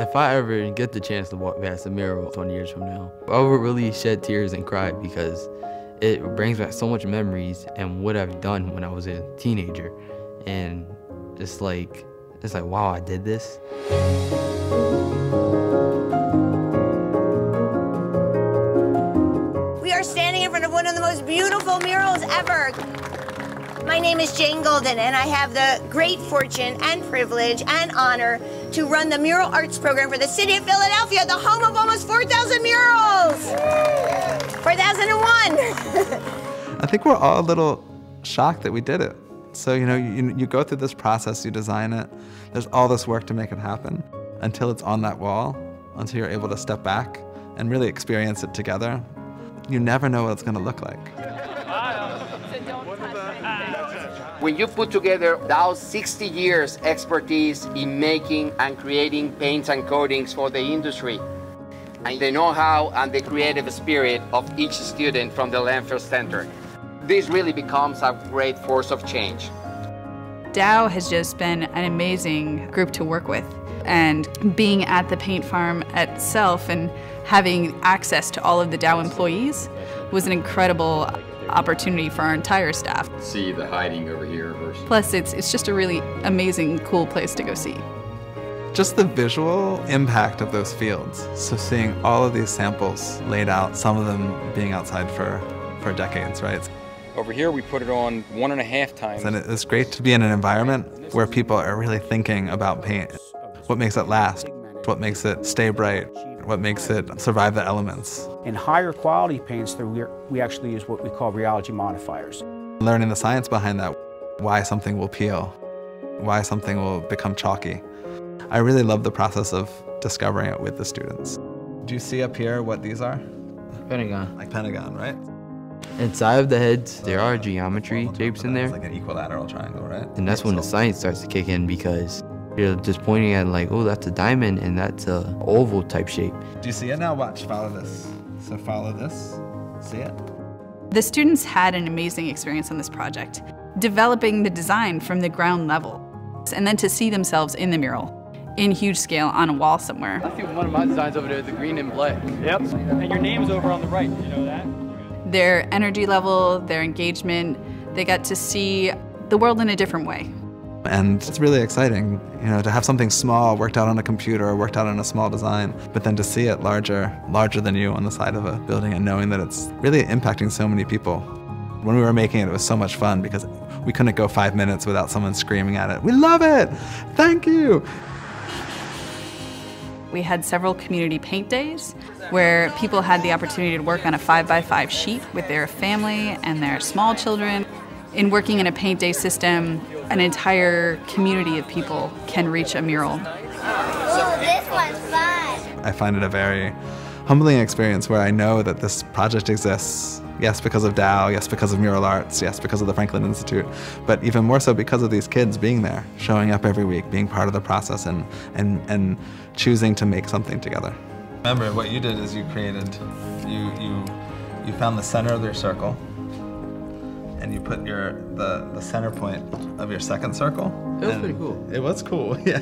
If I ever get the chance to walk past the mural 20 years from now, I would really shed tears and cry because it brings back so much memories and what I've done when I was a teenager. And just like, it's like, wow, I did this. We are standing in front of one of the most beautiful murals ever. My name is Jane Golden, and I have the great fortune and privilege and honor to run the mural arts program for the city of Philadelphia, the home of almost 4,000 murals. 4001. I think we're all a little shocked that we did it. So, you know, you, you go through this process, you design it, there's all this work to make it happen until it's on that wall, until you're able to step back and really experience it together. You never know what it's going to look like. When you put together Dow's 60 years expertise in making and creating paints and coatings for the industry, and the know-how and the creative spirit of each student from the Lenfest Center, this really becomes a great force of change. Dow has just been an amazing group to work with. And being at the paint farm itself and having access to all of the Dow employees was an incredible opportunity for our entire staff. See the hiding over here versus. Plus, it's, it's just a really amazing, cool place to go see. Just the visual impact of those fields. So seeing all of these samples laid out, some of them being outside for, for decades, right? Over here, we put it on one and a half times. And it's great to be in an environment where people are really thinking about paint. What makes it last? What makes it stay bright? What makes it survive the elements? In higher quality paints, we actually use what we call rheology modifiers. Learning the science behind that, why something will peel, why something will become chalky. I really love the process of discovering it with the students. Do you see up here what these are? Pentagon. Like pentagon, right? Inside of the heads, there are geometry shapes in there. It's like an equilateral triangle, right? And that's when the science starts to kick in because you're just pointing at like, oh, that's a diamond and that's a oval type shape. Do you see it now? Watch, follow this. So follow this, see it? The students had an amazing experience on this project, developing the design from the ground level, and then to see themselves in the mural, in huge scale on a wall somewhere. I see one of my designs over there, the green and black. Yep, and your name's over on the right, you know that? Their energy level, their engagement, they got to see the world in a different way. And it's really exciting, you know, to have something small worked out on a computer or worked out on a small design, but then to see it larger, larger than you on the side of a building and knowing that it's really impacting so many people. When we were making it, it was so much fun because we couldn't go five minutes without someone screaming at it, we love it, thank you. We had several community paint days where people had the opportunity to work on a five by five sheet with their family and their small children. In working in a paint day system, an entire community of people can reach a mural. Oh, this one's fun. I find it a very humbling experience where I know that this project exists. Yes, because of Dow, yes, because of mural arts, yes, because of the Franklin Institute, but even more so because of these kids being there, showing up every week, being part of the process, and, and, and choosing to make something together. Remember, what you did is you created, you, you, you found the center of your circle, and you put your the, the center point of your second circle. It was pretty cool. It was cool, yeah.